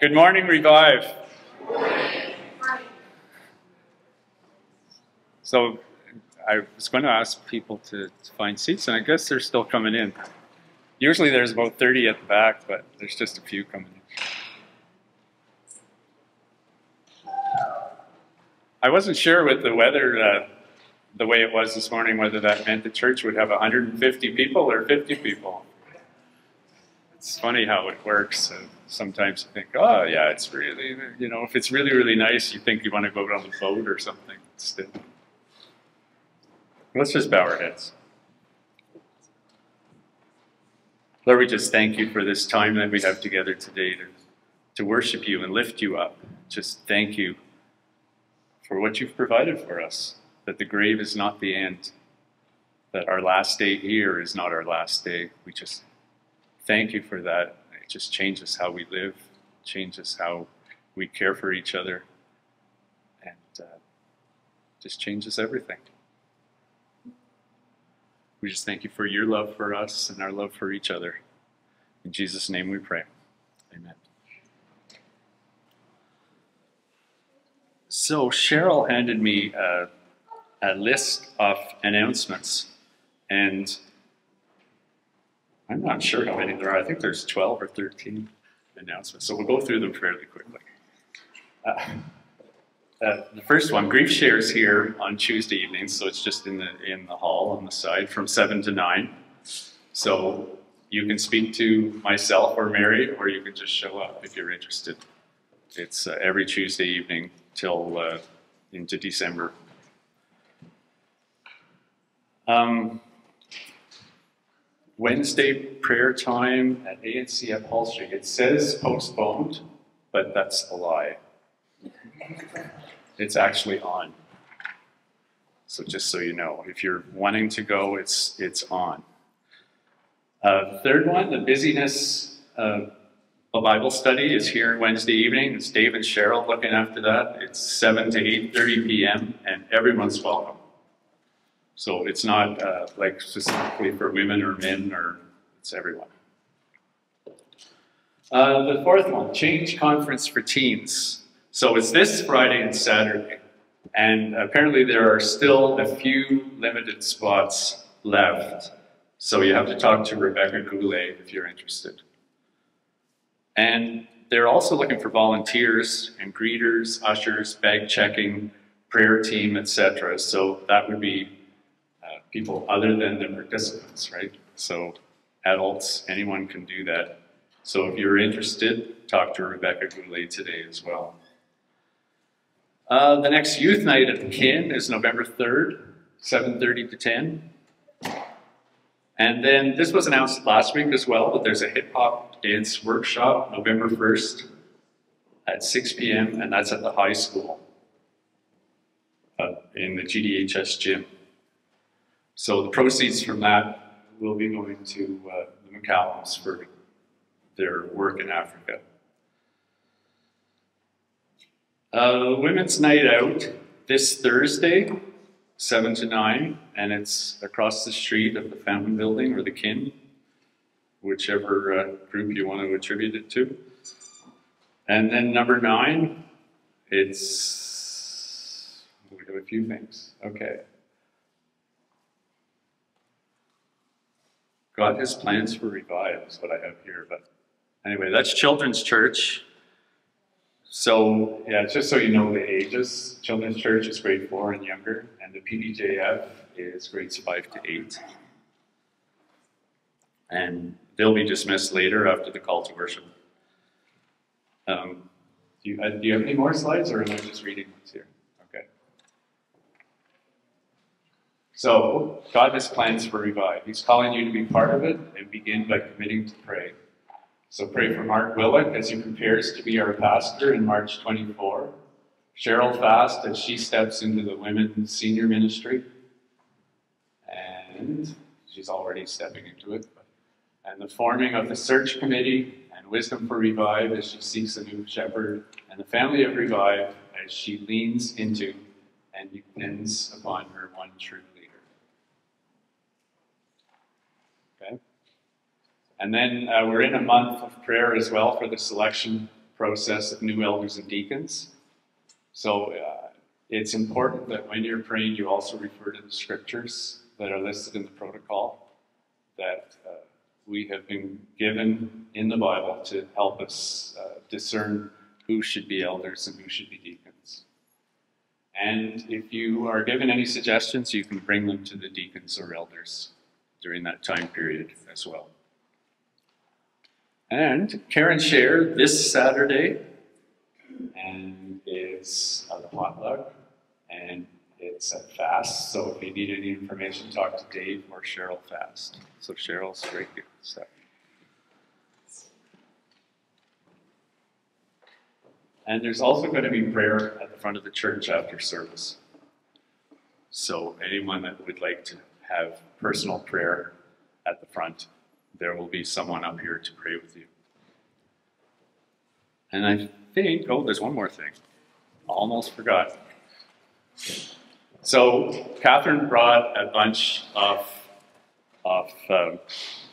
Good morning, Revive. So I was going to ask people to, to find seats, and I guess they're still coming in. Usually there's about 30 at the back, but there's just a few coming in. I wasn't sure with the weather, uh, the way it was this morning, whether that meant the church would have 150 people or 50 people. It's funny how it works. Uh, sometimes you think, oh, yeah, it's really, you know, if it's really, really nice, you think you want to go on the boat or something instead. Let's just bow our heads. Lord, we just thank you for this time that we have together today to, to worship you and lift you up. Just thank you for what you've provided for us, that the grave is not the end, that our last day here is not our last day. We just thank you for that. It just changes how we live, changes how we care for each other, and uh, just changes everything. We just thank you for your love for us and our love for each other. In Jesus' name we pray. Amen. So Cheryl handed me a, a list of announcements, and I'm not sure how many there are. I think there's 12 or 13 announcements, so we'll go through them fairly quickly. Uh, uh, the first one, grief shares here on Tuesday evenings, so it's just in the in the hall on the side from seven to nine. So you can speak to myself or Mary, or you can just show up if you're interested. It's uh, every Tuesday evening till uh, into December. Um, Wednesday prayer time at ANC at Hall Street. It says postponed, but that's a lie it's actually on. So just so you know, if you're wanting to go, it's, it's on. Uh, third one, the busyness a Bible study is here Wednesday evening. It's Dave and Cheryl looking after that. It's 7 to 8.30 p.m. and everyone's welcome. So it's not uh, like specifically for women or men or it's everyone. Uh, the fourth one, Change Conference for Teens. So it's this Friday and Saturday. And apparently there are still a few limited spots left. So you have to talk to Rebecca Goulet if you're interested. And they're also looking for volunteers and greeters, ushers, bag checking, prayer team, etc. So that would be people other than the participants, right? So adults, anyone can do that. So if you're interested, talk to Rebecca Goulet today as well. Uh, the next youth night at Kin is November 3rd, 7.30 to 10. And then this was announced last week as well, but there's a hip hop dance workshop November 1st at 6 p.m. and that's at the high school uh, in the GDHS gym. So the proceeds from that will be going to uh, the McCallums for their work in Africa. Uh, Women's Night Out this Thursday, 7 to 9, and it's across the street of the Fountain Building or the Kin, whichever uh, group you want to attribute it to. And then number nine, it's, we have a few things. Okay. God has plans for revive is what I have here, but anyway, that's Children's Church. So, yeah, just so you know the ages, Children's Church is grade four and younger, and the PBJF is grades five to eight. And they'll be dismissed later after the call to worship. Um, do, you, uh, do you have any more slides, or am I just reading what's here? Okay. So, God has plans for Revive. He's calling you to be part of it and begin by committing to pray. So pray for Mark Willick as he prepares to be our pastor in March 24. Cheryl Fast as she steps into the women's senior ministry. And she's already stepping into it. And the forming of the search committee and Wisdom for Revive as she seeks a new shepherd. And the family of Revive as she leans into and depends upon her one true And then uh, we're in a month of prayer as well for the selection process of new elders and deacons. So uh, it's important that when you're praying, you also refer to the scriptures that are listed in the protocol that uh, we have been given in the Bible to help us uh, discern who should be elders and who should be deacons. And if you are given any suggestions, you can bring them to the deacons or elders during that time period as well. And Karen shared this Saturday, and it's uh, a potluck, and it's Fast. So if you need any information, talk to Dave or Cheryl Fast. So Cheryl's right here. So. And there's also going to be prayer at the front of the church after service. So anyone that would like to have personal prayer at the front, there will be someone up here to pray with you. And I think, oh, there's one more thing. Almost forgot. So Catherine brought a bunch of, of um,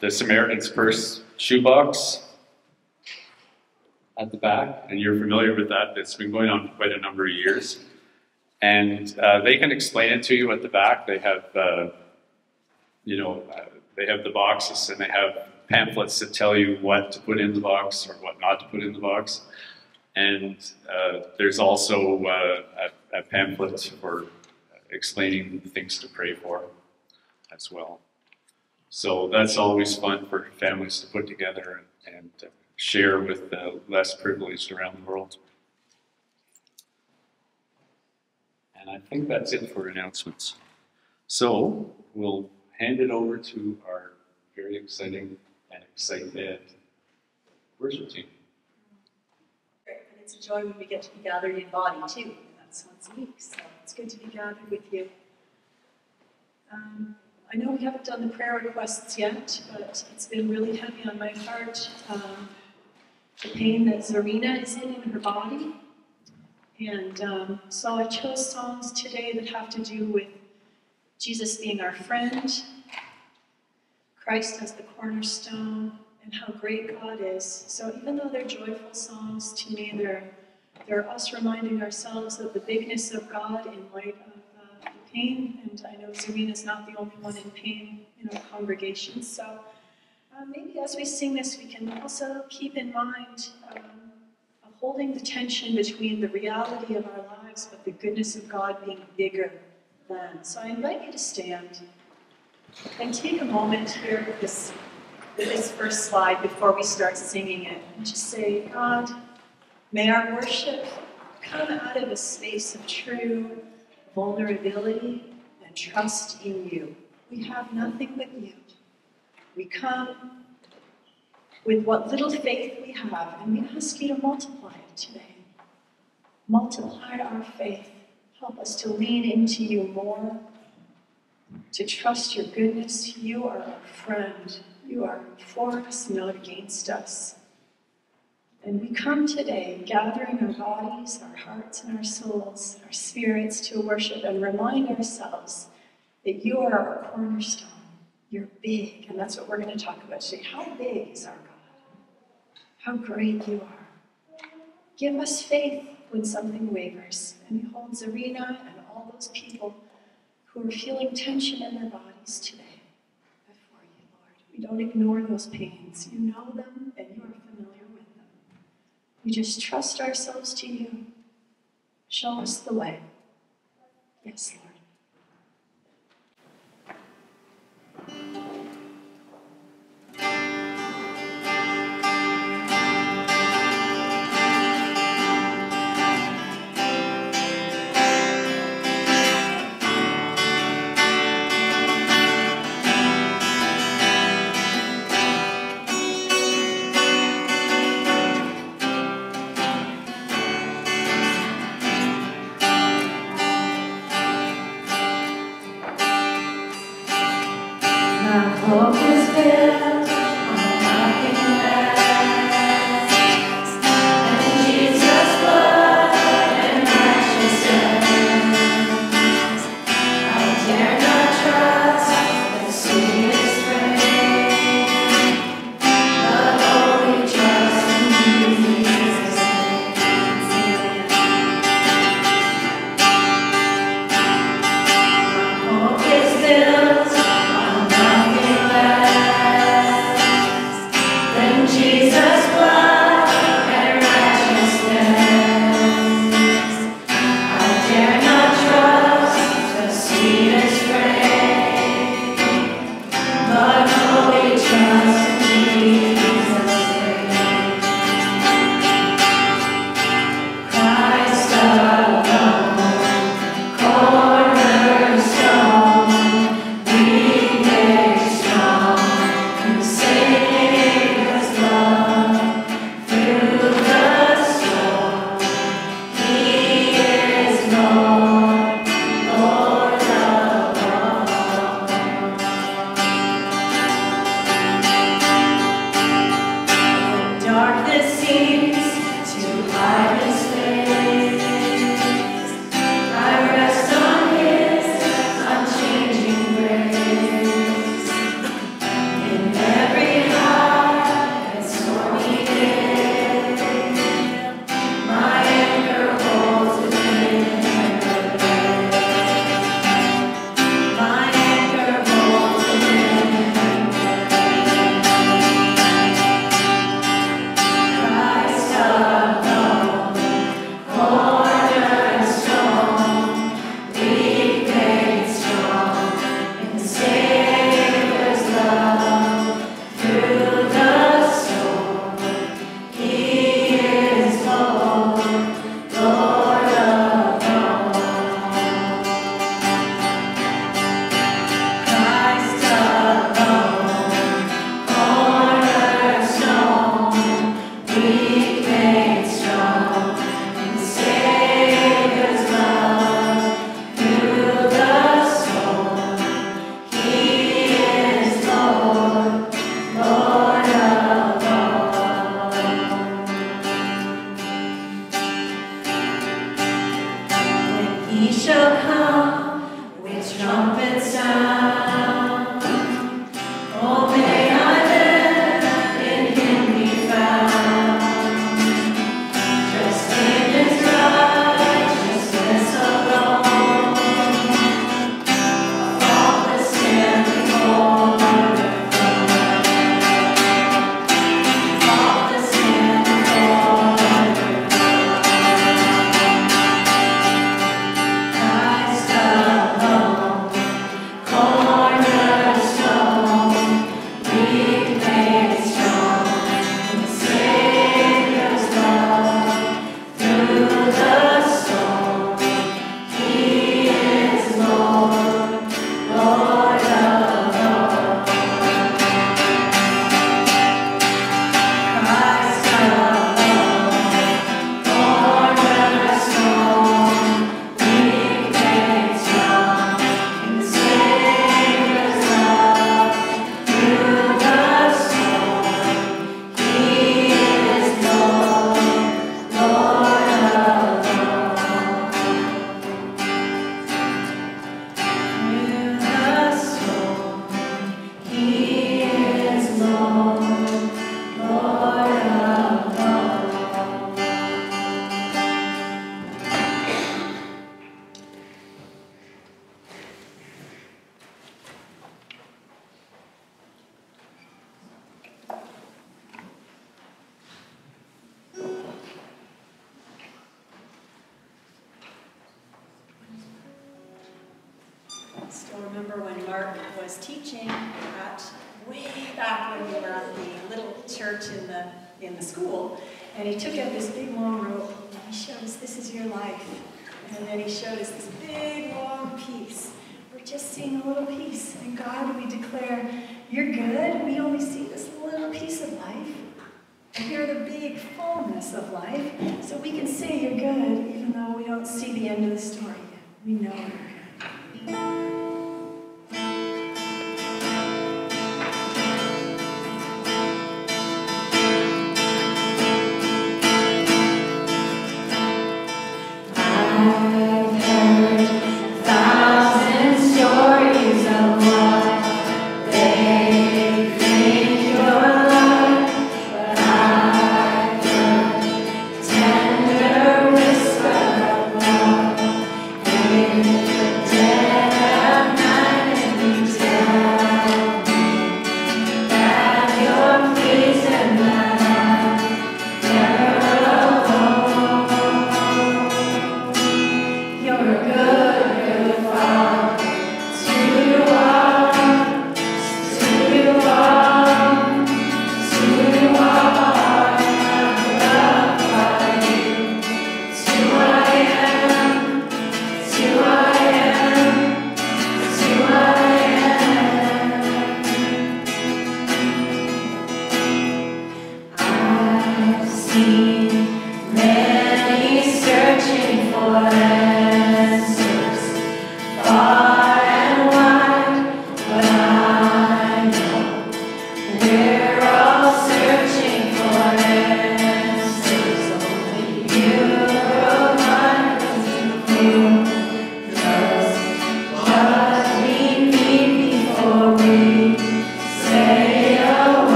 the Samaritan's Purse shoebox at the back, and you're familiar with that. It's been going on for quite a number of years. And uh, they can explain it to you at the back. They have, uh, you know, they have the boxes and they have pamphlets that tell you what to put in the box or what not to put in the box. And uh, there's also uh, a, a, pamphlet for explaining things to pray for as well. So that's always fun for families to put together and, and share with the less privileged around the world. And I think that's it for announcements. So we'll hand it over to our very exciting and excited worship team. Great, and it's a joy when we get to be gathered in body too. That's once a week, so it's good to be gathered with you. Um, I know we haven't done the prayer requests yet, but it's been really heavy on my heart. Um, the pain that Zarina is in in her body. And um, so I chose songs today that have to do with Jesus being our friend, Christ as the cornerstone, and how great God is. So even though they're joyful songs, to me they're, they're us reminding ourselves of the bigness of God in light of uh, the pain. And I know Zarina's not the only one in pain in our congregation. So uh, maybe as we sing this, we can also keep in mind um, holding the tension between the reality of our lives, but the goodness of God being bigger than. So I invite you to stand and take a moment here with this, with this first slide before we start singing it, and just say, God, may our worship come out of a space of true vulnerability and trust in you. We have nothing but you. We come with what little faith we have, and we ask you to multiply it today. Multiply our faith. Help us to lean into you more, to trust your goodness. You are our friend. You are for us, not against us. And we come today gathering our bodies, our hearts, and our souls, our spirits to worship and remind ourselves that you are our cornerstone. You're big, and that's what we're going to talk about today. How big is our God? How great you are. Give us faith when something wavers. And behold, Zarina and all those people who are feeling tension in their bodies today before you, Lord. We don't ignore those pains. You know them and you are familiar with them. We just trust ourselves to you. Show us the way. Yes, Lord.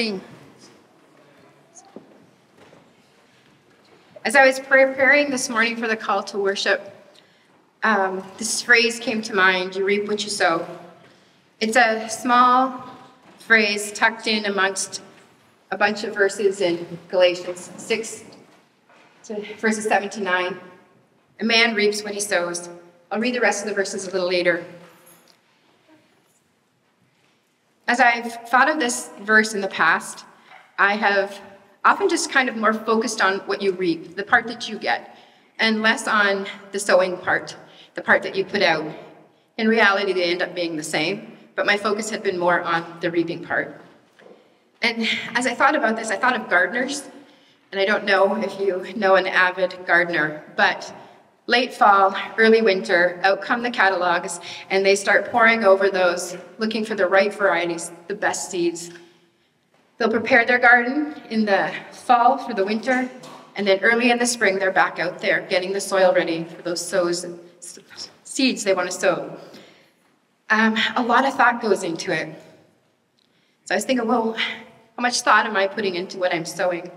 Morning. As I was preparing this morning for the call to worship, um, this phrase came to mind you reap what you sow. It's a small phrase tucked in amongst a bunch of verses in Galatians 6 to verses 7 to 9. A man reaps what he sows. I'll read the rest of the verses a little later. As I've thought of this verse in the past, I have often just kind of more focused on what you reap, the part that you get, and less on the sowing part, the part that you put out. In reality, they end up being the same, but my focus had been more on the reaping part. And as I thought about this, I thought of gardeners, and I don't know if you know an avid gardener, but late fall, early winter, out come the catalogs, and they start poring over those, looking for the right varieties, the best seeds. They'll prepare their garden in the fall for the winter, and then early in the spring, they're back out there getting the soil ready for those sows, and seeds they want to sow. Um, a lot of thought goes into it. So I was thinking, well, how much thought am I putting into what I'm sowing? And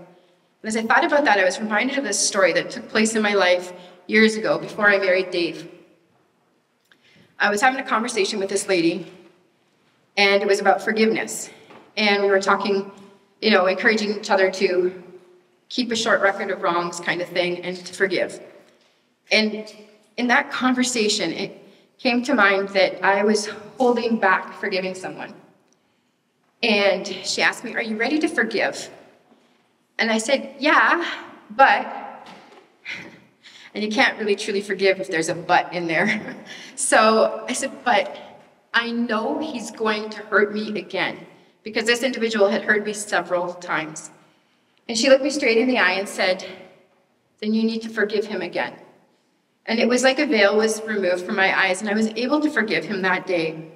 as I thought about that, I was reminded of this story that took place in my life years ago before I married Dave. I was having a conversation with this lady, and it was about forgiveness. And we were talking, you know, encouraging each other to keep a short record of wrongs, kind of thing, and to forgive. And in that conversation, it came to mind that I was holding back forgiving someone. And she asked me, Are you ready to forgive? And I said, Yeah, but and you can't really truly forgive if there's a but in there. So I said, but I know he's going to hurt me again because this individual had hurt me several times. And she looked me straight in the eye and said, then you need to forgive him again. And it was like a veil was removed from my eyes, and I was able to forgive him that day.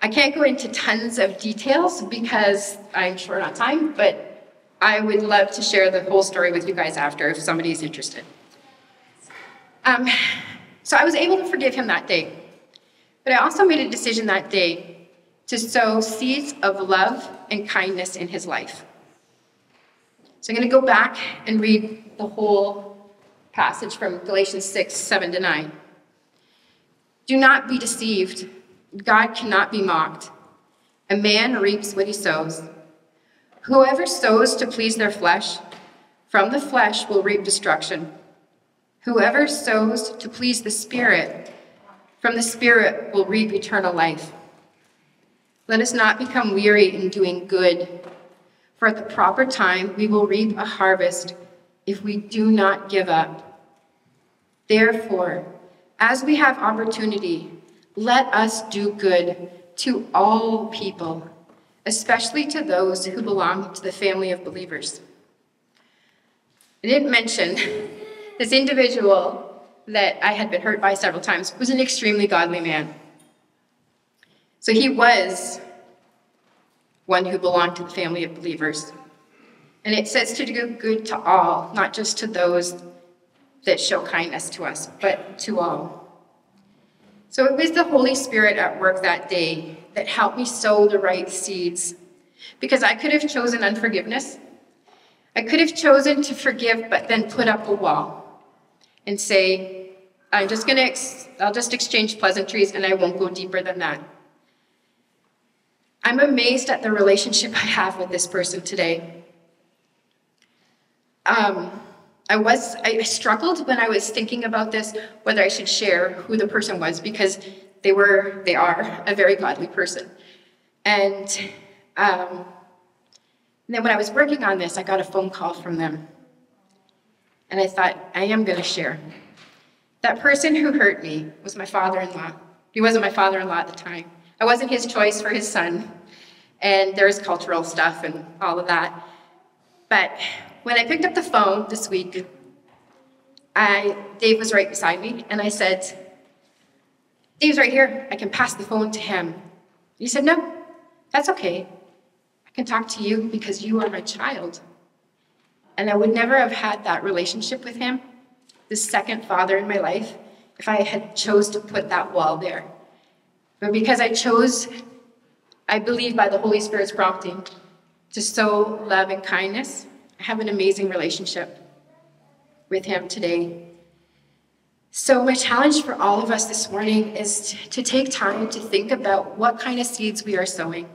I can't go into tons of details because I'm short on time, but I would love to share the whole story with you guys after if somebody's interested. Um, so I was able to forgive him that day. But I also made a decision that day to sow seeds of love and kindness in his life. So I'm going to go back and read the whole passage from Galatians 6, 7 to 9. Do not be deceived. God cannot be mocked. A man reaps what he sows. Whoever sows to please their flesh, from the flesh will reap destruction. Whoever sows to please the Spirit, from the Spirit will reap eternal life. Let us not become weary in doing good, for at the proper time we will reap a harvest if we do not give up. Therefore, as we have opportunity, let us do good to all people especially to those who belong to the family of believers. I didn't mention this individual that I had been hurt by several times was an extremely godly man. So he was one who belonged to the family of believers. And it says to do good to all, not just to those that show kindness to us, but to all. So it was the Holy Spirit at work that day that helped me sow the right seeds. Because I could have chosen unforgiveness. I could have chosen to forgive, but then put up a wall and say, I'm just going to, ex- I'll just exchange pleasantries and I won't go deeper than that. I'm amazed at the relationship I have with this person today. Um, I was, I struggled when I was thinking about this, whether I should share who the person was, because they were, they are a very godly person. And, um, and then when I was working on this, I got a phone call from them. And I thought, I am going to share. That person who hurt me was my father in law. He wasn't my father in law at the time. I wasn't his choice for his son. and there's cultural stuff and all of that. But when I picked up the phone this week, I, Dave was right beside me, and I said, Dave's right here. I can pass the phone to him. He said, No, that's okay. I can talk to you because you are my child. And I would never have had that relationship with him, the second father in my life, if I had chose to put that wall there. But because I chose, I believe by the Holy Spirit's prompting, to sow love and kindness, I have an amazing relationship with him today. So, my challenge for all of us this morning is to take time to think about what kind of seeds we are sowing.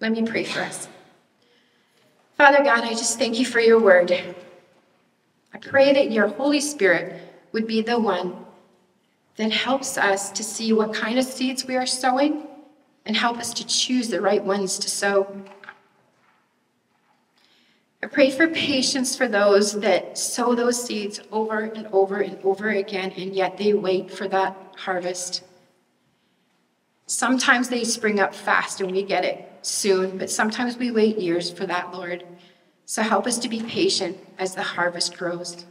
Let me pray for us. Father God, I just thank you for your word. I pray that your Holy Spirit would be the one that helps us to see what kind of seeds we are sowing and help us to choose the right ones to sow. I pray for patience for those that sow those seeds over and over and over again, and yet they wait for that harvest. Sometimes they spring up fast and we get it soon, but sometimes we wait years for that, Lord. So help us to be patient as the harvest grows.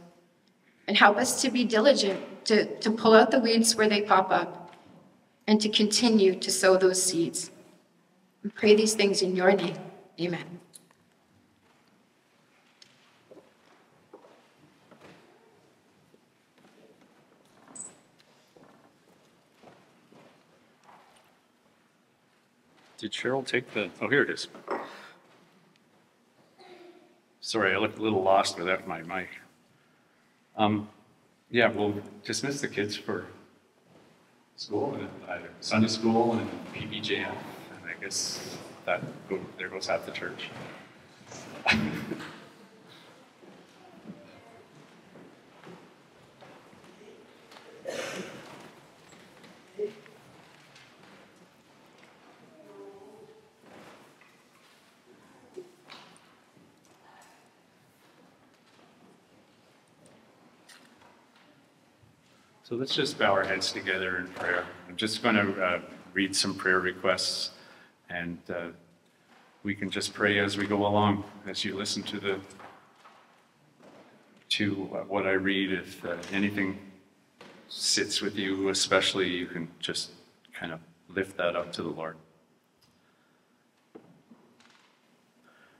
And help us to be diligent to, to pull out the weeds where they pop up and to continue to sow those seeds. We pray these things in your name. Amen. Did Cheryl take the, oh, here it is. Sorry, I looked a little lost without my mic. Um, yeah, we'll dismiss the kids for school, and either Sunday school and PBJM, and I guess that, there goes half the church. So let's just bow our heads together in prayer. I'm just going to uh, read some prayer requests, and uh, we can just pray as we go along, as you listen to the to uh, what I read. If uh, anything sits with you, especially, you can just kind of lift that up to the Lord.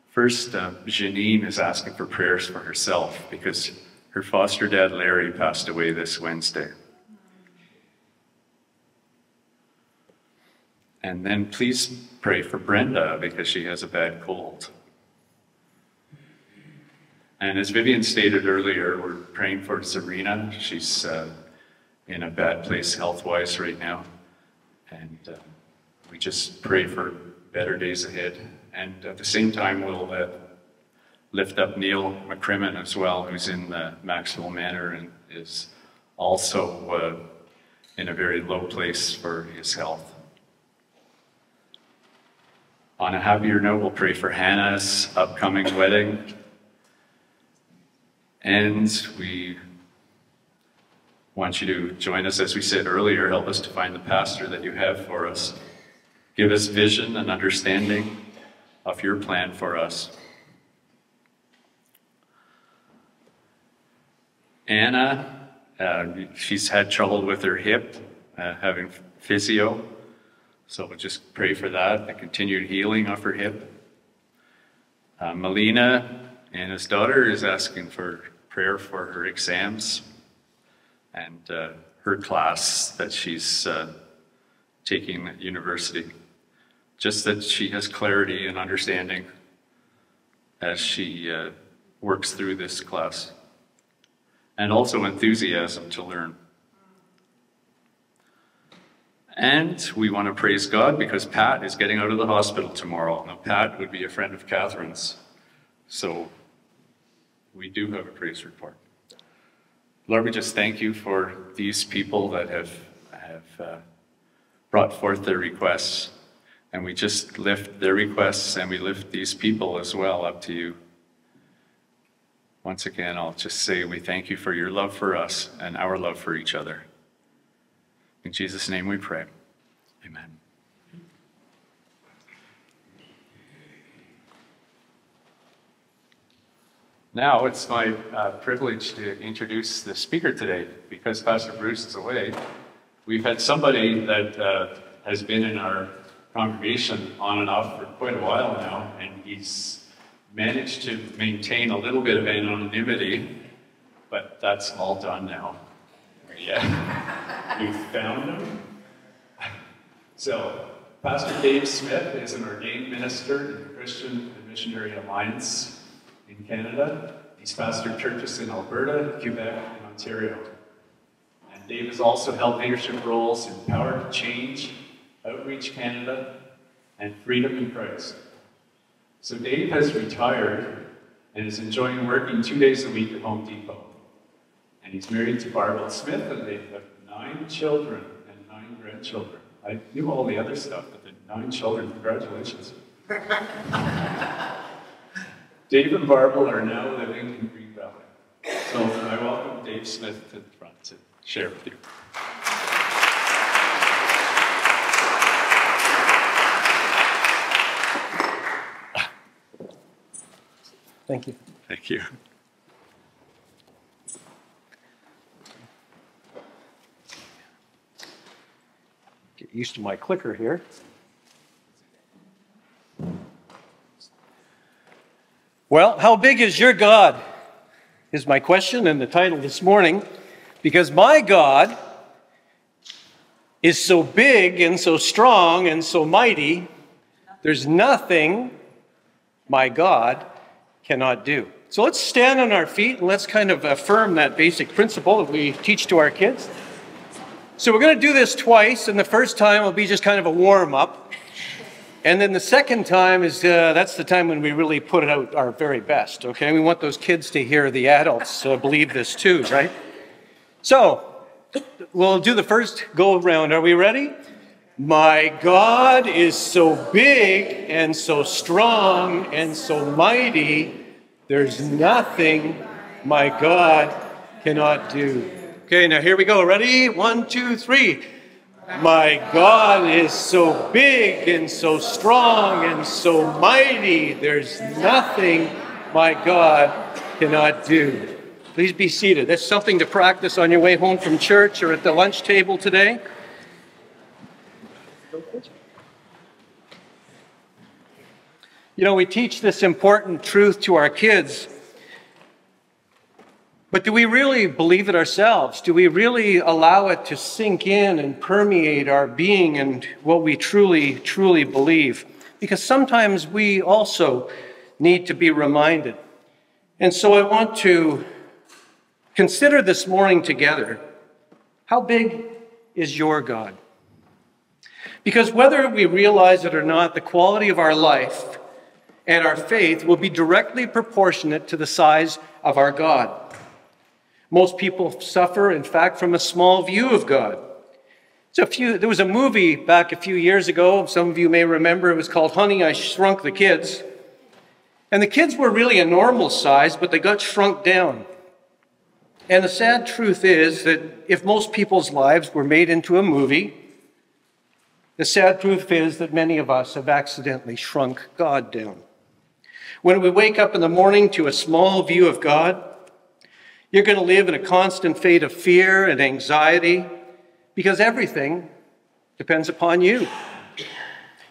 First, uh, Janine is asking for prayers for herself because her foster dad, Larry, passed away this Wednesday. And then please pray for Brenda because she has a bad cold. And as Vivian stated earlier, we're praying for Serena. She's uh, in a bad place health wise right now. And uh, we just pray for better days ahead. And at the same time, we'll lift up Neil McCrimmon as well, who's in the Maxville Manor and is also uh, in a very low place for his health. On a happier note, we'll pray for Hannah's upcoming wedding. And we want you to join us, as we said earlier, help us to find the pastor that you have for us. Give us vision and understanding of your plan for us. Anna, uh, she's had trouble with her hip, uh, having physio. So we'll just pray for that, the continued healing of her hip. Uh, Melina, Anna's daughter, is asking for prayer for her exams and uh, her class that she's uh, taking at university. Just that she has clarity and understanding as she uh, works through this class, and also enthusiasm to learn. And we want to praise God because Pat is getting out of the hospital tomorrow. Now, Pat would be a friend of Catherine's. So we do have a praise report. Lord, we just thank you for these people that have, have uh, brought forth their requests. And we just lift their requests and we lift these people as well up to you. Once again, I'll just say we thank you for your love for us and our love for each other. In Jesus' name we pray. Amen. Now it's my uh, privilege to introduce the speaker today. Because Pastor Bruce is away, we've had somebody that uh, has been in our congregation on and off for quite a while now, and he's managed to maintain a little bit of anonymity, but that's all done now. Yeah. you found him? So, Pastor Dave Smith is an ordained minister in the Christian and Missionary Alliance in Canada. He's pastored churches in Alberta, Quebec, and Ontario. And Dave has also held leadership roles in Power to Change, Outreach Canada, and Freedom in Christ. So Dave has retired and is enjoying working two days a week at Home Depot. And he's married to Barbara Smith, and they have nine children and nine grandchildren. I knew all the other stuff, but the nine children, congratulations. Dave and Barbara are now living in Green Valley. So I welcome Dave Smith to the front to share with you. Thank you. Thank you. Get used to my clicker here. Well, how big is your God? Is my question and the title this morning. Because my God is so big and so strong and so mighty, there's nothing my God cannot do. So let's stand on our feet and let's kind of affirm that basic principle that we teach to our kids. So we're going to do this twice, and the first time will be just kind of a warm up. And then the second time is uh, that's the time when we really put out our very best, okay? We want those kids to hear the adults uh, believe this too, right? So we'll do the first go around. Are we ready? My God is so big and so strong and so mighty, there's nothing my God cannot do. Okay, now here we go. Ready? One, two, three. My God is so big and so strong and so mighty, there's nothing my God cannot do. Please be seated. That's something to practice on your way home from church or at the lunch table today. You know, we teach this important truth to our kids, but do we really believe it ourselves? Do we really allow it to sink in and permeate our being and what we truly, truly believe? Because sometimes we also need to be reminded. And so I want to consider this morning together how big is your God? Because whether we realize it or not, the quality of our life and our faith will be directly proportionate to the size of our God. Most people suffer, in fact, from a small view of God. Few, there was a movie back a few years ago, some of you may remember, it was called Honey, I Shrunk the Kids. And the kids were really a normal size, but they got shrunk down. And the sad truth is that if most people's lives were made into a movie, the sad truth is that many of us have accidentally shrunk God down. When we wake up in the morning to a small view of God, you're going to live in a constant fate of fear and anxiety because everything depends upon you.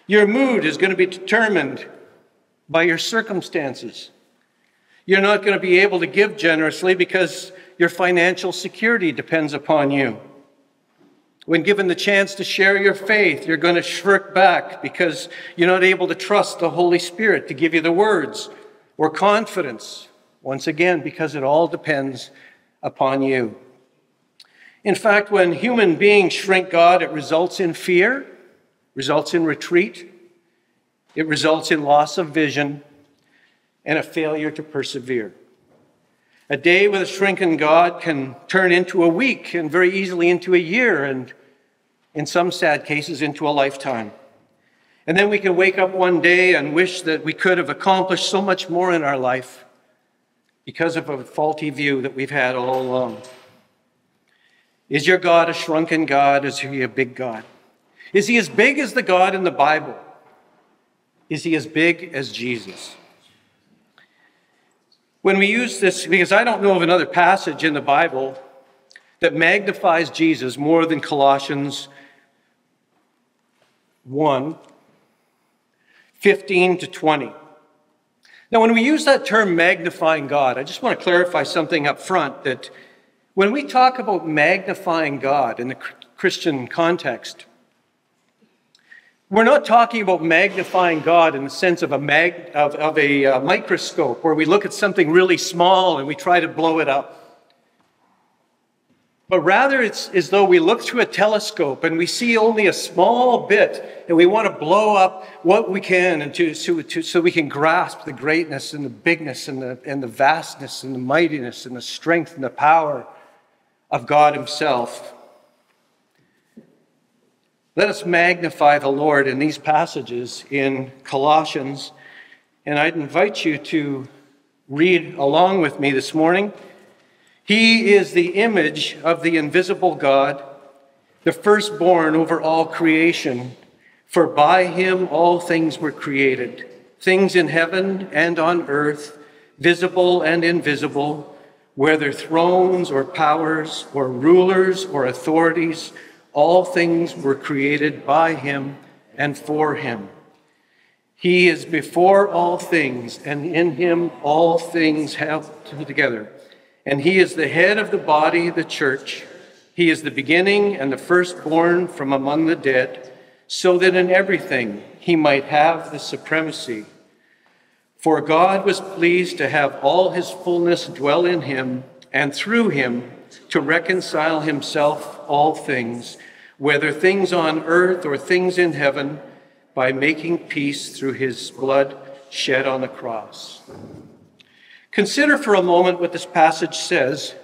Your mood is going to be determined by your circumstances. You're not going to be able to give generously because your financial security depends upon you. When given the chance to share your faith, you're going to shrink back because you're not able to trust the Holy Spirit to give you the words or confidence once again, because it all depends upon you. In fact, when human beings shrink God, it results in fear, results in retreat, it results in loss of vision, and a failure to persevere. A day with a shrinking God can turn into a week and very easily into a year, and in some sad cases, into a lifetime. And then we can wake up one day and wish that we could have accomplished so much more in our life because of a faulty view that we've had all along. Is your God a shrunken God? Is he a big God? Is he as big as the God in the Bible? Is he as big as Jesus? When we use this, because I don't know of another passage in the Bible that magnifies Jesus more than Colossians 1 15 to 20. Now, when we use that term magnifying God, I just want to clarify something up front that when we talk about magnifying God in the Christian context, we're not talking about magnifying God in the sense of a, mag, of, of a uh, microscope where we look at something really small and we try to blow it up. But rather, it's as though we look through a telescope and we see only a small bit and we want to blow up what we can and to, so, to, so we can grasp the greatness and the bigness and the, and the vastness and the mightiness and the strength and the power of God Himself. Let us magnify the Lord in these passages in Colossians. And I'd invite you to read along with me this morning. He is the image of the invisible God, the firstborn over all creation. For by him all things were created, things in heaven and on earth, visible and invisible, whether thrones or powers or rulers or authorities all things were created by him and for him. He is before all things, and in him all things held together. And he is the head of the body, the church. He is the beginning and the firstborn from among the dead, so that in everything he might have the supremacy. For God was pleased to have all his fullness dwell in him, and through him to reconcile himself all things whether things on earth or things in heaven, by making peace through his blood shed on the cross. Consider for a moment what this passage says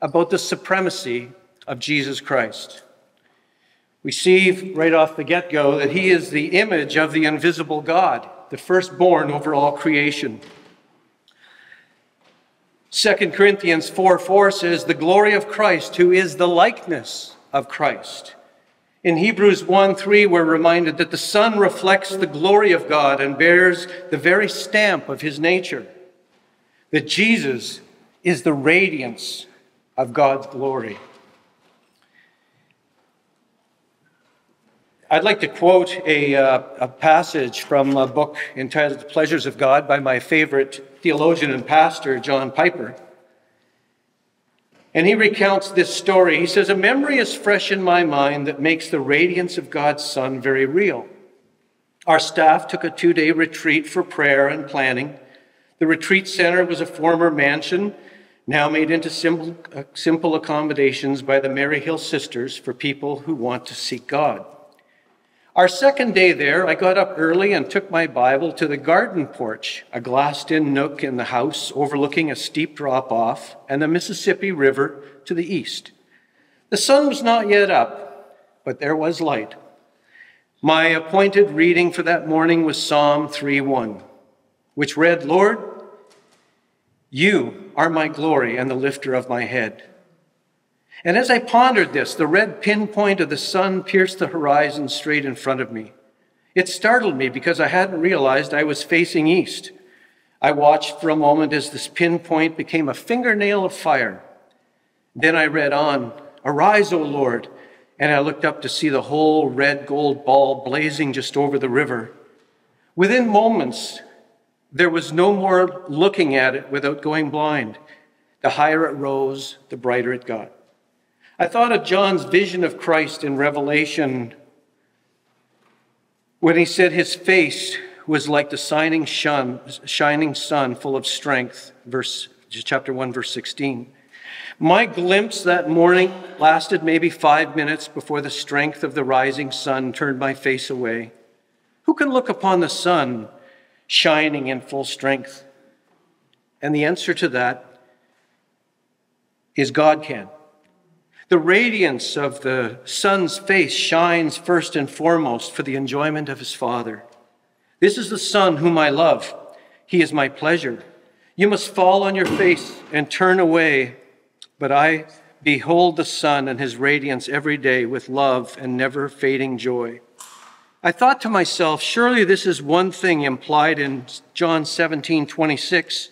about the supremacy of Jesus Christ. We see right off the get go that he is the image of the invisible God, the firstborn over all creation. 2 Corinthians 4 4 says, The glory of Christ, who is the likeness of Christ. In Hebrews 1 3, we're reminded that the Son reflects the glory of God and bears the very stamp of his nature, that Jesus is the radiance of God's glory. I'd like to quote a, uh, a passage from a book entitled The Pleasures of God by my favorite theologian and pastor, John Piper. And he recounts this story. He says, A memory is fresh in my mind that makes the radiance of God's Son very real. Our staff took a two day retreat for prayer and planning. The retreat center was a former mansion, now made into simple, uh, simple accommodations by the Maryhill Sisters for people who want to seek God. Our second day there, I got up early and took my Bible to the garden porch, a glassed in nook in the house overlooking a steep drop off and the Mississippi River to the east. The sun was not yet up, but there was light. My appointed reading for that morning was Psalm 3:1, which read, Lord, you are my glory and the lifter of my head. And as I pondered this, the red pinpoint of the sun pierced the horizon straight in front of me. It startled me because I hadn't realized I was facing east. I watched for a moment as this pinpoint became a fingernail of fire. Then I read on, Arise, O Lord. And I looked up to see the whole red gold ball blazing just over the river. Within moments, there was no more looking at it without going blind. The higher it rose, the brighter it got. I thought of John's vision of Christ in Revelation when he said his face was like the shining sun, shining sun full of strength, verse chapter 1 verse 16. My glimpse that morning lasted maybe 5 minutes before the strength of the rising sun turned my face away. Who can look upon the sun shining in full strength? And the answer to that is God can. The radiance of the Son's face shines first and foremost for the enjoyment of his Father. This is the Son whom I love. He is my pleasure. You must fall on your face and turn away, but I behold the sun and his radiance every day with love and never fading joy. I thought to myself, surely this is one thing implied in John 17 26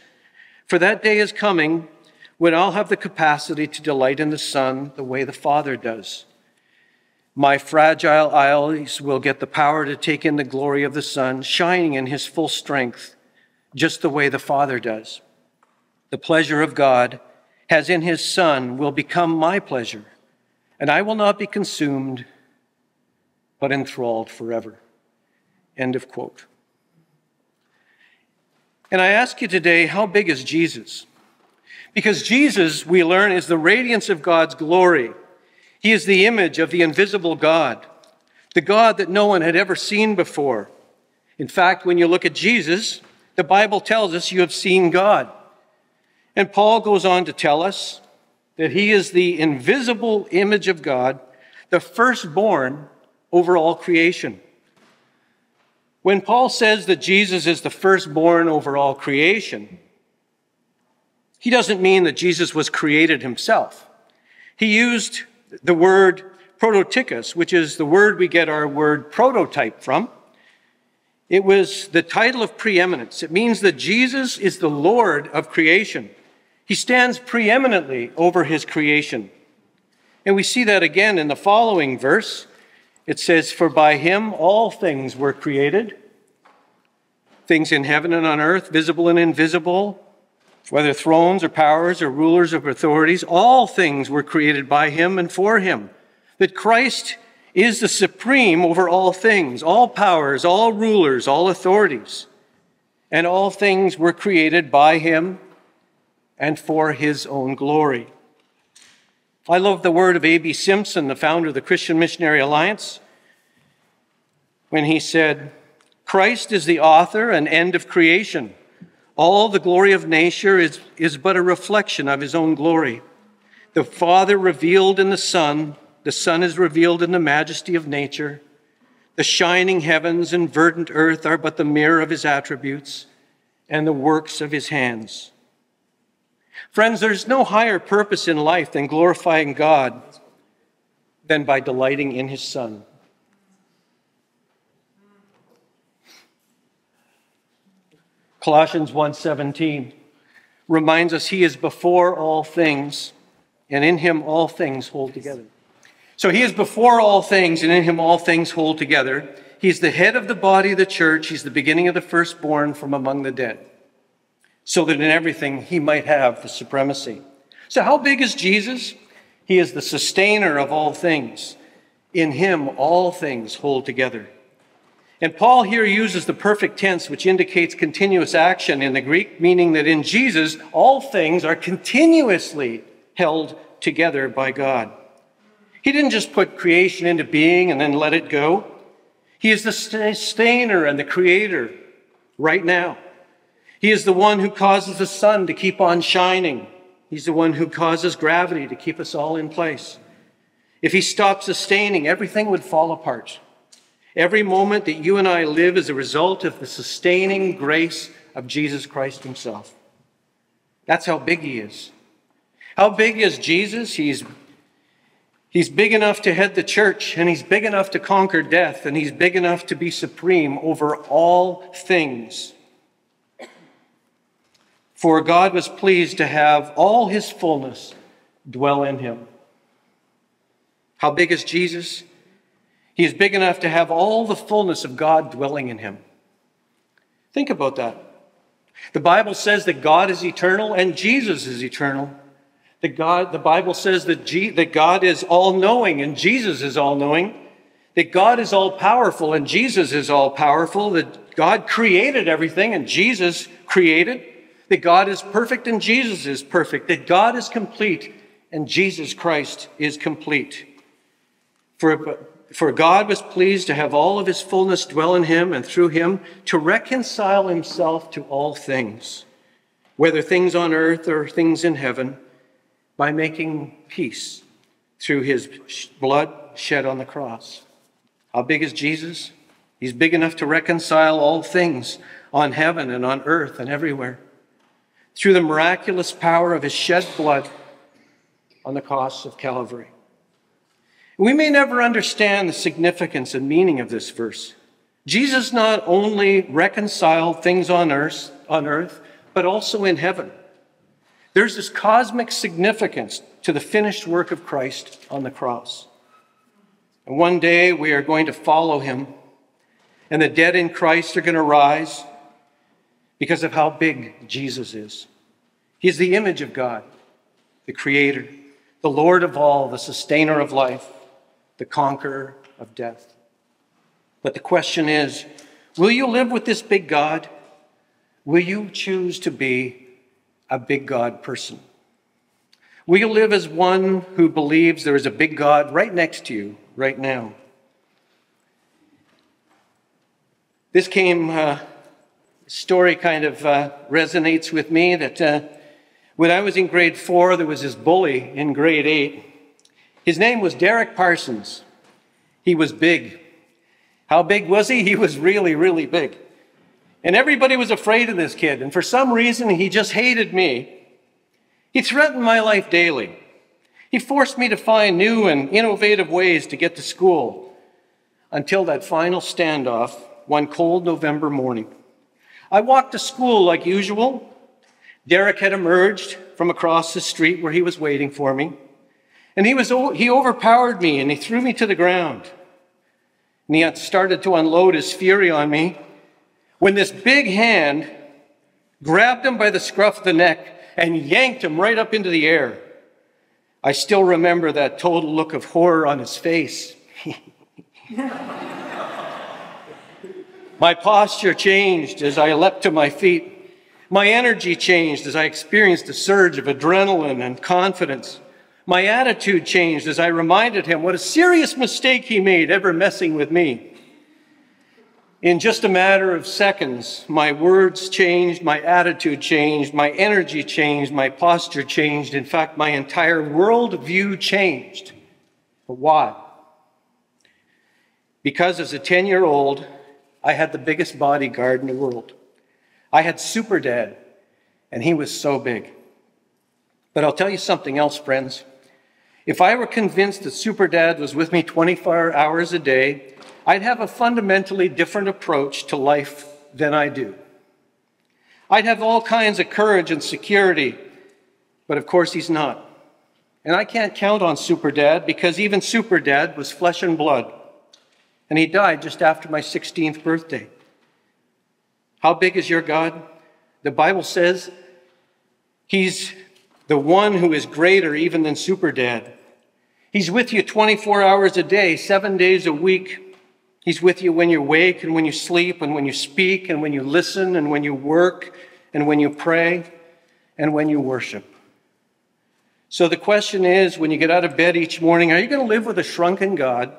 For that day is coming when I'll have the capacity to delight in the Son the way the Father does. My fragile eyes will get the power to take in the glory of the Son, shining in his full strength, just the way the Father does. The pleasure of God has in his Son will become my pleasure, and I will not be consumed, but enthralled forever. End of quote. And I ask you today, how big is Jesus? Because Jesus, we learn, is the radiance of God's glory. He is the image of the invisible God, the God that no one had ever seen before. In fact, when you look at Jesus, the Bible tells us you have seen God. And Paul goes on to tell us that he is the invisible image of God, the firstborn over all creation. When Paul says that Jesus is the firstborn over all creation, he doesn't mean that Jesus was created himself. He used the word prototokos, which is the word we get our word prototype from. It was the title of preeminence. It means that Jesus is the Lord of creation. He stands preeminently over his creation. And we see that again in the following verse it says, For by him all things were created, things in heaven and on earth, visible and invisible, whether thrones or powers or rulers or authorities, all things were created by him and for him. That Christ is the supreme over all things, all powers, all rulers, all authorities. And all things were created by him and for his own glory. I love the word of A.B. Simpson, the founder of the Christian Missionary Alliance, when he said, Christ is the author and end of creation. All the glory of nature is, is but a reflection of his own glory. The Father revealed in the Son, the Son is revealed in the majesty of nature. The shining heavens and verdant earth are but the mirror of his attributes and the works of his hands. Friends, there's no higher purpose in life than glorifying God than by delighting in his Son. Colossians 1:17 reminds us he is before all things and in him all things hold together. So he is before all things and in him all things hold together. He's the head of the body of the church, he's the beginning of the firstborn from among the dead so that in everything he might have the supremacy. So, how big is Jesus? He is the sustainer of all things. In him, all things hold together. And Paul here uses the perfect tense, which indicates continuous action in the Greek, meaning that in Jesus, all things are continuously held together by God. He didn't just put creation into being and then let it go. He is the sustainer and the creator right now. He is the one who causes the sun to keep on shining. He's the one who causes gravity to keep us all in place. If he stopped sustaining, everything would fall apart. Every moment that you and I live is a result of the sustaining grace of Jesus Christ himself. That's how big he is. How big is Jesus? He's, he's big enough to head the church, and he's big enough to conquer death, and he's big enough to be supreme over all things. For God was pleased to have all his fullness dwell in him. How big is Jesus? He is big enough to have all the fullness of God dwelling in him. Think about that. The Bible says that God is eternal and Jesus is eternal. That God, the Bible says that, G, that God is all knowing and Jesus is all knowing. That God is all powerful and Jesus is all powerful. That God created everything and Jesus created that God is perfect and Jesus is perfect, that God is complete and Jesus Christ is complete. For, for God was pleased to have all of his fullness dwell in him and through him to reconcile himself to all things, whether things on earth or things in heaven, by making peace through his blood shed on the cross. How big is Jesus? He's big enough to reconcile all things on heaven and on earth and everywhere through the miraculous power of his shed blood on the cross of Calvary. We may never understand the significance and meaning of this verse. Jesus not only reconciled things on earth, on earth, but also in heaven. There's this cosmic significance to the finished work of Christ on the cross. And one day we are going to follow him, and the dead in Christ are going to rise because of how big Jesus is. He's the image of God, the Creator, the Lord of all, the sustainer of life, the conqueror of death. But the question is will you live with this big God? Will you choose to be a big God person? Will you live as one who believes there is a big God right next to you right now? This came, uh, story kind of uh, resonates with me that uh, when I was in grade four, there was this bully in grade eight. His name was Derek Parsons. He was big. How big was he? He was really, really big. And everybody was afraid of this kid. And for some reason, he just hated me he threatened my life daily. He forced me to find new and innovative ways to get to school until that final standoff one cold November morning. I walked to school like usual. Derek had emerged from across the street where he was waiting for me. And he, was, he overpowered me and he threw me to the ground. And he started to unload his fury on me when this big hand grabbed him by the scruff of the neck and yanked him right up into the air. I still remember that total look of horror on his face. my posture changed as I leapt to my feet. My energy changed as I experienced a surge of adrenaline and confidence. My attitude changed as I reminded him what a serious mistake he made ever messing with me. In just a matter of seconds, my words changed, my attitude changed, my energy changed, my posture changed. In fact, my entire worldview changed. But why? Because as a 10 year old, I had the biggest bodyguard in the world. I had Super Dad, and he was so big. But I'll tell you something else, friends. If I were convinced that Super Dad was with me 24 hours a day, I'd have a fundamentally different approach to life than I do. I'd have all kinds of courage and security, but of course he's not. And I can't count on Super Dad because even Super Dad was flesh and blood. And he died just after my 16th birthday. How big is your God? The Bible says he's the one who is greater even than Super Dad. He's with you 24 hours a day, seven days a week, He's with you when you wake and when you sleep and when you speak and when you listen and when you work and when you pray and when you worship. So the question is when you get out of bed each morning, are you going to live with a shrunken God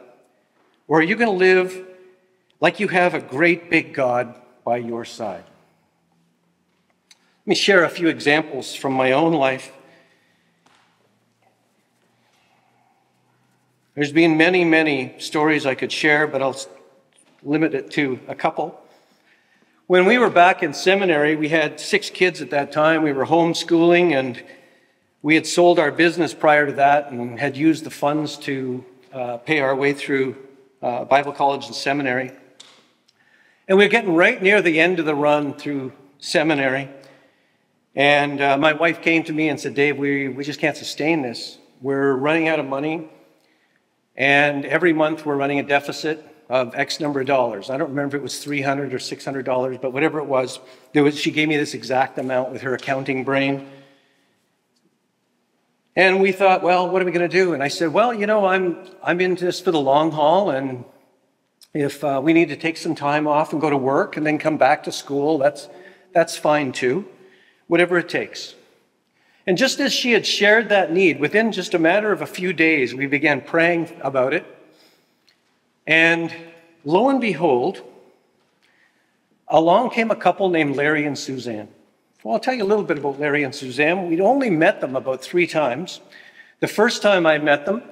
or are you going to live like you have a great big God by your side? Let me share a few examples from my own life. There's been many, many stories I could share, but I'll limit it to a couple. When we were back in seminary, we had six kids at that time. We were homeschooling, and we had sold our business prior to that and had used the funds to uh, pay our way through uh, Bible college and seminary. And we were getting right near the end of the run through seminary. And uh, my wife came to me and said, Dave, we, we just can't sustain this. We're running out of money. And every month we're running a deficit of X number of dollars. I don't remember if it was 300 or $600, but whatever it was, there was, she gave me this exact amount with her accounting brain. And we thought, well, what are we going to do? And I said, well, you know, I'm, I'm in this for the long haul, and if uh, we need to take some time off and go to work and then come back to school, that's, that's fine too. Whatever it takes. And just as she had shared that need, within just a matter of a few days, we began praying about it and lo and behold, along came a couple named Larry and Suzanne. Well, I'll tell you a little bit about Larry and Suzanne. We'd only met them about three times. The first time I met them,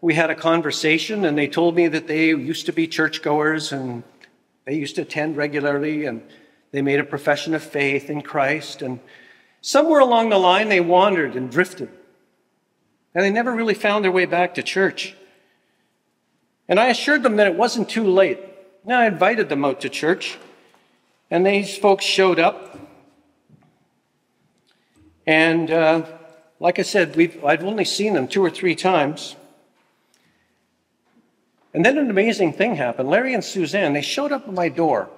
we had a conversation, and they told me that they used to be churchgoers and they used to attend regularly and they made a profession of faith in Christ. And somewhere along the line, they wandered and drifted. And they never really found their way back to church. And I assured them that it wasn't too late. And I invited them out to church, and these folks showed up. And uh, like I said, we've, I've only seen them two or three times. And then an amazing thing happened. Larry and Suzanne, they showed up at my door.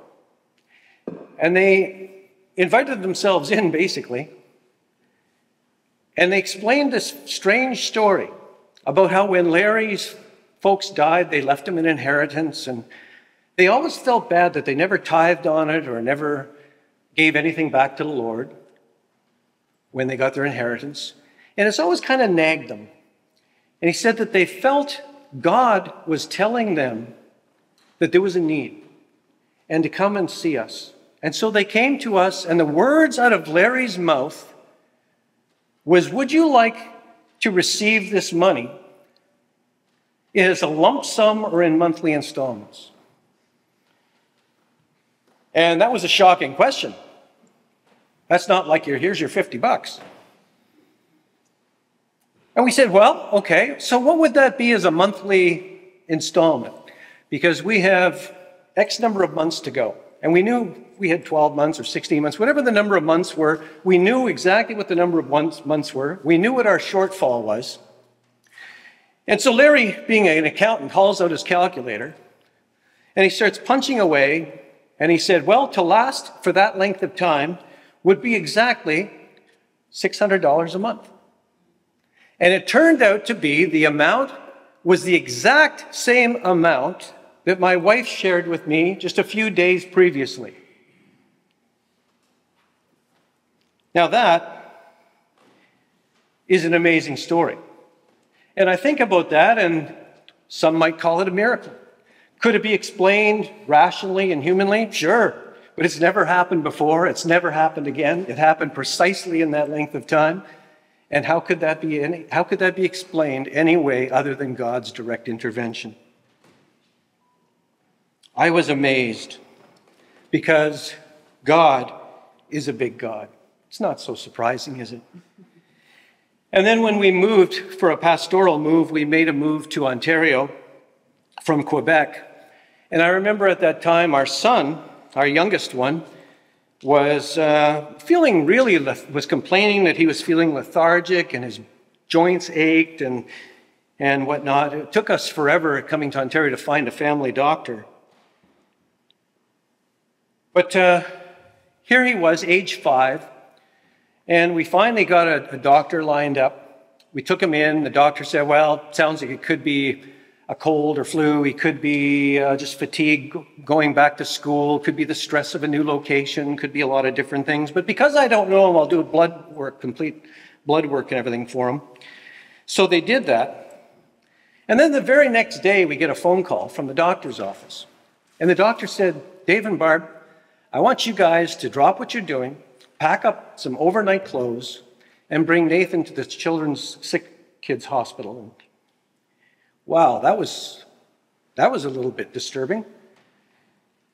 And they invited themselves in, basically. And they explained this strange story about how when Larry's folks died, they left him an inheritance. And they always felt bad that they never tithed on it or never gave anything back to the Lord when they got their inheritance. And it's always kind of nagged them. And he said that they felt God was telling them that there was a need and to come and see us. And so they came to us, and the words out of Larry's mouth was, Would you like to receive this money as a lump sum or in monthly installments? And that was a shocking question. That's not like your, here's your 50 bucks. And we said, well, okay, so what would that be as a monthly installment? Because we have X number of months to go. And we knew we had 12 months or 16 months, whatever the number of months were, we knew exactly what the number of months were. We knew what our shortfall was. And so Larry, being an accountant, hauls out his calculator and he starts punching away. And he said, well, to last for that length of time would be exactly $600 a month. And it turned out to be the amount was the exact same amount that my wife shared with me just a few days previously. Now, that is an amazing story. And I think about that, and some might call it a miracle. Could it be explained rationally and humanly? Sure. But it's never happened before. It's never happened again. It happened precisely in that length of time. And how could that be, any, how could that be explained any way other than God's direct intervention? I was amazed because God is a big God. It's not so surprising, is it? And then when we moved for a pastoral move, we made a move to Ontario from Quebec. And I remember at that time our son, our youngest one, was uh, feeling really, was complaining that he was feeling lethargic and his joints ached and, and whatnot. It took us forever coming to Ontario to find a family doctor. But uh, here he was, age five, and we finally got a, a doctor lined up. We took him in. The doctor said, Well, sounds like it could be a cold or flu. He could be uh, just fatigue going back to school. Could be the stress of a new location. Could be a lot of different things. But because I don't know him, I'll do blood work, complete blood work and everything for him. So they did that. And then the very next day, we get a phone call from the doctor's office. And the doctor said, Dave and Barb, I want you guys to drop what you're doing, pack up some overnight clothes, and bring Nathan to the Children's Sick Kids Hospital Wow, that was, that was a little bit disturbing.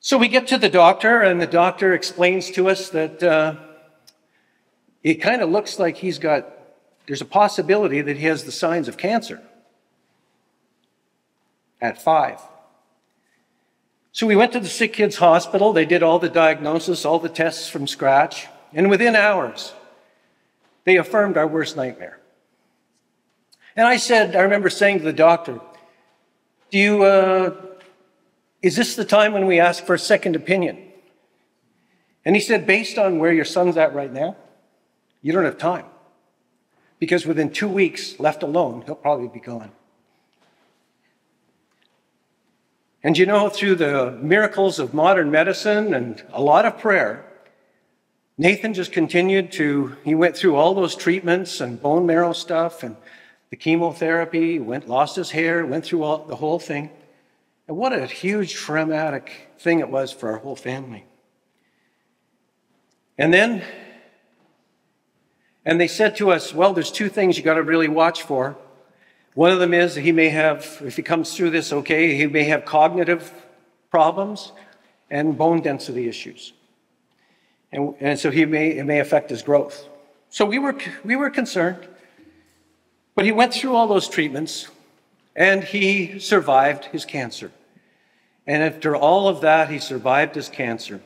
So we get to the doctor, and the doctor explains to us that uh, it kind of looks like he's got, there's a possibility that he has the signs of cancer at five. So we went to the sick kids hospital. They did all the diagnosis, all the tests from scratch. And within hours, they affirmed our worst nightmare. And I said, I remember saying to the doctor, Do you, uh, is this the time when we ask for a second opinion? And he said, Based on where your son's at right now, you don't have time. Because within two weeks, left alone, he'll probably be gone. And you know, through the miracles of modern medicine and a lot of prayer, Nathan just continued to, he went through all those treatments and bone marrow stuff and the chemotherapy, went, lost his hair, went through all, the whole thing. And what a huge traumatic thing it was for our whole family. And then, and they said to us, well, there's two things you got to really watch for. One of them is he may have, if he comes through this okay, he may have cognitive problems and bone density issues. And, and so he may, it may affect his growth. So we were, we were concerned. But he went through all those treatments and he survived his cancer. And after all of that, he survived his cancer.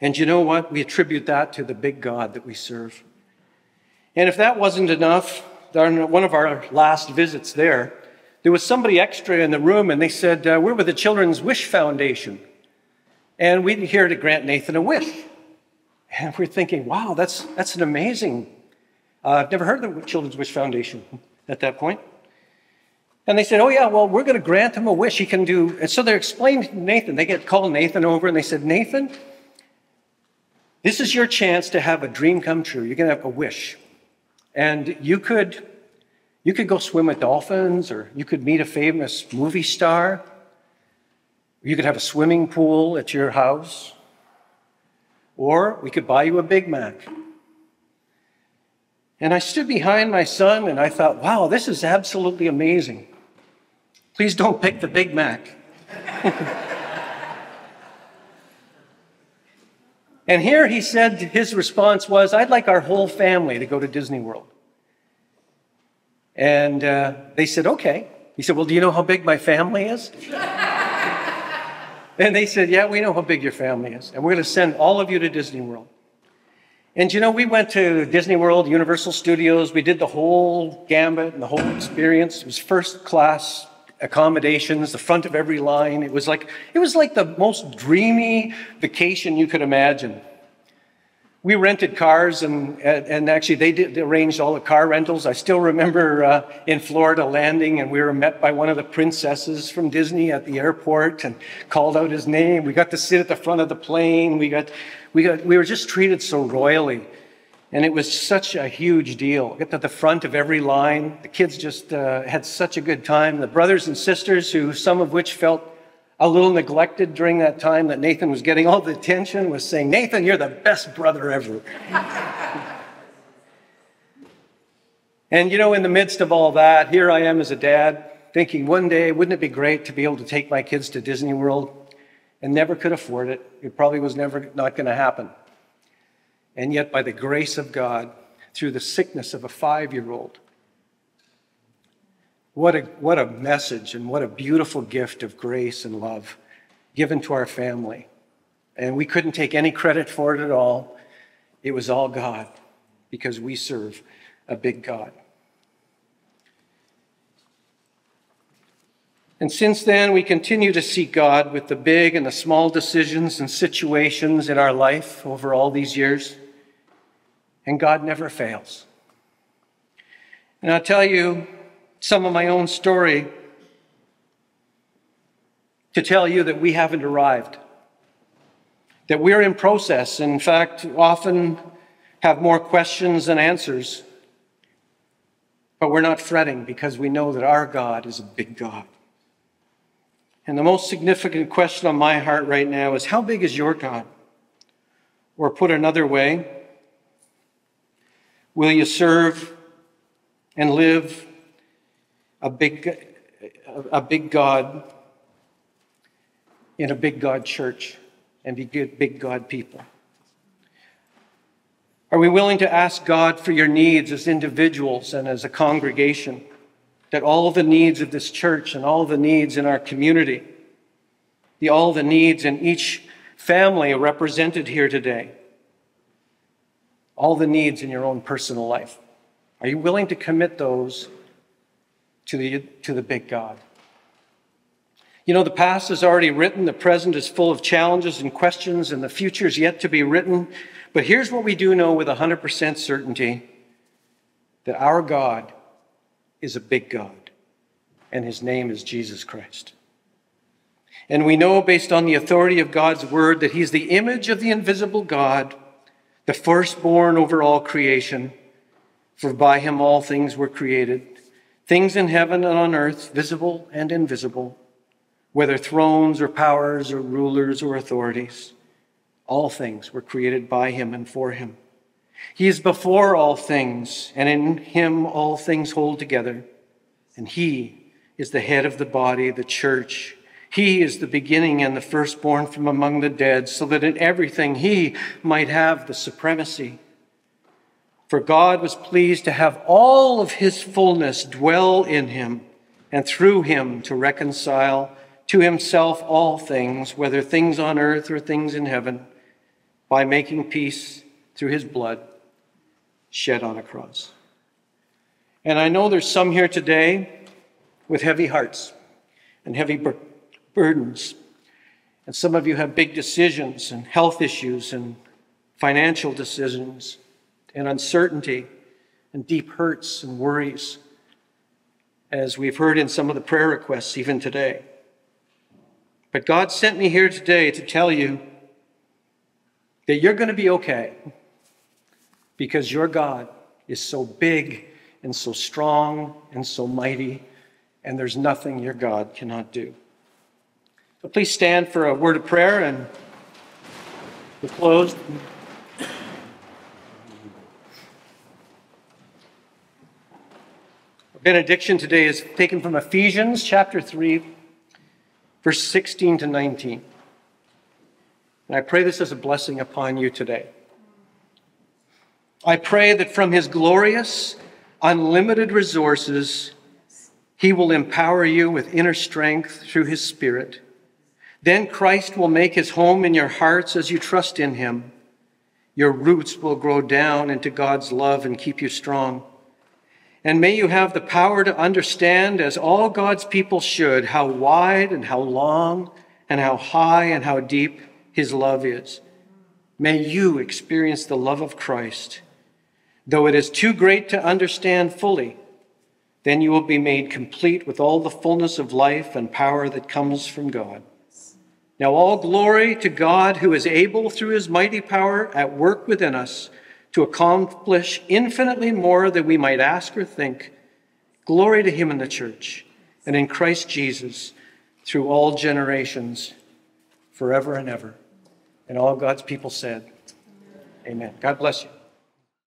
And you know what? We attribute that to the big God that we serve. And if that wasn't enough, on one of our last visits there, there was somebody extra in the room and they said, uh, We're with the Children's Wish Foundation. And we're here to grant Nathan a wish. And we're thinking, wow, that's, that's an amazing. Uh, I've never heard of the Children's Wish Foundation at that point. And they said, oh, yeah, well, we're going to grant him a wish he can do. And so they explained to Nathan. They get called Nathan over and they said, Nathan, this is your chance to have a dream come true. You're going to have a wish. And you could, you could go swim with dolphins, or you could meet a famous movie star. You could have a swimming pool at your house. Or we could buy you a Big Mac. And I stood behind my son and I thought, wow, this is absolutely amazing. Please don't pick the Big Mac. and here he said his response was, I'd like our whole family to go to Disney World. And uh, they said, okay. He said, well, do you know how big my family is? and they said, yeah, we know how big your family is. And we're going to send all of you to Disney World. And you know, we went to Disney World, Universal Studios. We did the whole gambit and the whole experience. It was first class accommodations, the front of every line. It was like, it was like the most dreamy vacation you could imagine. We rented cars, and, and actually, they did arranged all the car rentals. I still remember uh, in Florida landing, and we were met by one of the princesses from Disney at the airport and called out his name. We got to sit at the front of the plane. We, got, we, got, we were just treated so royally. And it was such a huge deal. Get to the front of every line. The kids just uh, had such a good time. The brothers and sisters, who some of which felt a little neglected during that time that Nathan was getting all the attention, was saying, Nathan, you're the best brother ever. and you know, in the midst of all that, here I am as a dad, thinking one day, wouldn't it be great to be able to take my kids to Disney World? And never could afford it. It probably was never not going to happen. And yet, by the grace of God, through the sickness of a five year old, what a, what a message and what a beautiful gift of grace and love given to our family. And we couldn't take any credit for it at all. It was all God because we serve a big God. And since then, we continue to seek God with the big and the small decisions and situations in our life over all these years and God never fails. And I'll tell you some of my own story to tell you that we haven't arrived, that we're in process. In fact, often have more questions than answers. But we're not fretting because we know that our God is a big God. And the most significant question on my heart right now is how big is your God? Or put another way, Will you serve and live a big, a big God in a big God church and be good, big God people? Are we willing to ask God for your needs as individuals and as a congregation? That all the needs of this church and all the needs in our community, the, all the needs in each family represented here today, all the needs in your own personal life? Are you willing to commit those to the, to the big God? You know, the past is already written, the present is full of challenges and questions, and the future is yet to be written. But here's what we do know with 100% certainty that our God is a big God, and his name is Jesus Christ. And we know, based on the authority of God's word, that he's the image of the invisible God the firstborn over all creation, for by him all things were created, things in heaven and on earth, visible and invisible, whether thrones or powers or rulers or authorities. All things were created by him and for him. He is before all things, and in him all things hold together. And he is the head of the body, the church he is the beginning and the firstborn from among the dead, so that in everything he might have the supremacy. For God was pleased to have all of his fullness dwell in him, and through him to reconcile to himself all things, whether things on earth or things in heaven, by making peace through his blood. shed on a cross. And I know there's some here today with heavy hearts and heavy bur- burdens. And some of you have big decisions and health issues and financial decisions and uncertainty and deep hurts and worries, as we've heard in some of the prayer requests even today. But God sent me here today to tell you that you're going to be okay because your God is so big and so strong and so mighty, and there's nothing your God cannot do. So please stand for a word of prayer and we're closed. Benediction today is taken from Ephesians chapter 3, verse 16 to 19. And I pray this as a blessing upon you today. I pray that from his glorious, unlimited resources, he will empower you with inner strength through his Spirit. Then Christ will make his home in your hearts as you trust in him. Your roots will grow down into God's love and keep you strong. And may you have the power to understand, as all God's people should, how wide and how long and how high and how deep his love is. May you experience the love of Christ. Though it is too great to understand fully, then you will be made complete with all the fullness of life and power that comes from God. Now, all glory to God who is able, through his mighty power at work within us, to accomplish infinitely more than we might ask or think. Glory to him in the church and in Christ Jesus through all generations, forever and ever. And all God's people said, Amen. God bless you.